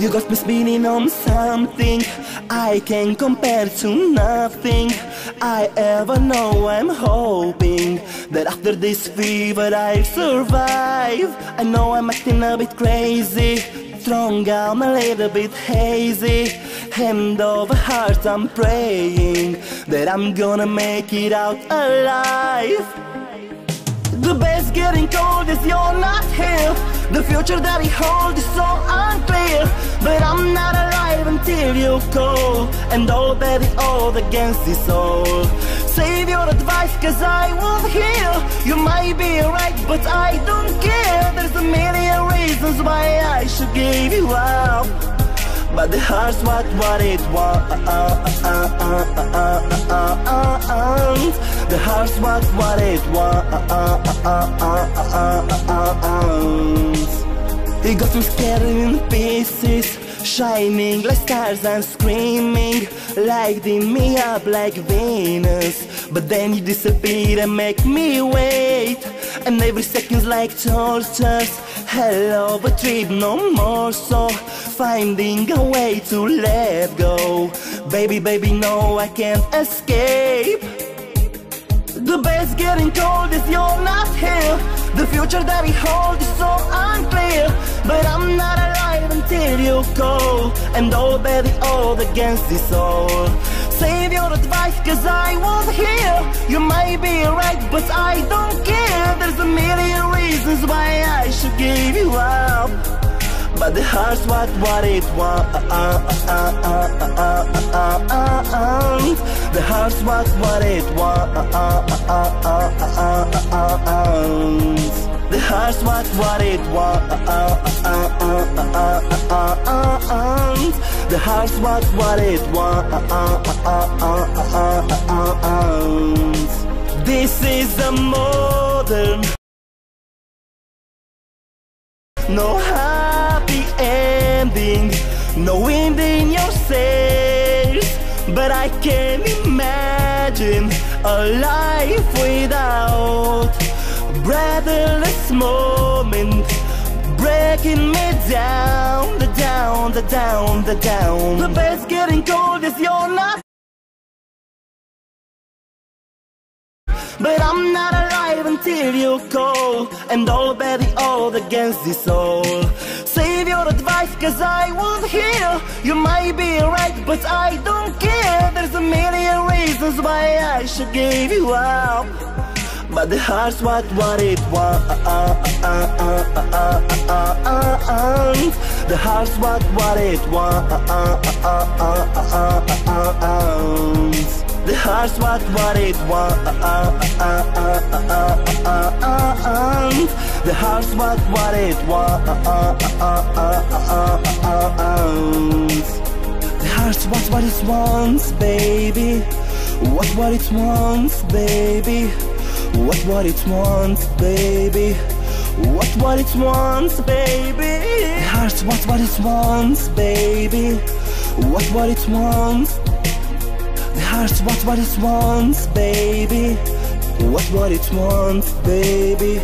You got me spinning on something. I can compare to nothing I ever know. I'm hoping That after this fever I'll survive. I know I'm acting a bit crazy. Strong, I'm a little bit hazy. Hand over heart I'm praying That I'm gonna make it out alive. The best getting cold is you're not here The future that we hold is so unclear But I'm not alive until you call. And oh, all that is all against this all. Save your advice cause I won't hear. You might be right but I don't care. There's a million reasons why I should give you up. But the heart's what what it wants. The heart's what what it wants got me scattered in pieces Shining like stars and screaming Lighting me up like Venus. But then you disappear and make me wait. And every second's like tortures. Hell of a trip, no more. So Finding a way to let go. Baby, baby, no, I can't escape. The best getting cold not here The future that we hold is so unclear But I'm not alive until you call. And that is all against this all Save your advice cause I won't hear You might be right but I don't care. There's a million reasons why I should give you up. But the heart's what what it wants. The heart's what what it wants The heart's what what it wants. The heart's what what it wants This is a modern No happy ending. No wind in your sails. But I can imagine A life without Breathless moment. Breaking me down The down, the down, the down. The bed's getting cold as you're not But I'm not alive until you call And all bad all against this all Save your advice cause I won't hear You might be right but I don't care. There's a million reasons why I should give you up but the heart's what what it wants. The heart's what what it wants. The heart's what what it wants. The heart's what what it wants. The heart's what what it wants, baby. What what it wants, baby what what it wants, baby. What what it wants, baby. The heart's what what it wants, baby. What what it wants. The heart's what what it wants, baby. What what it wants, baby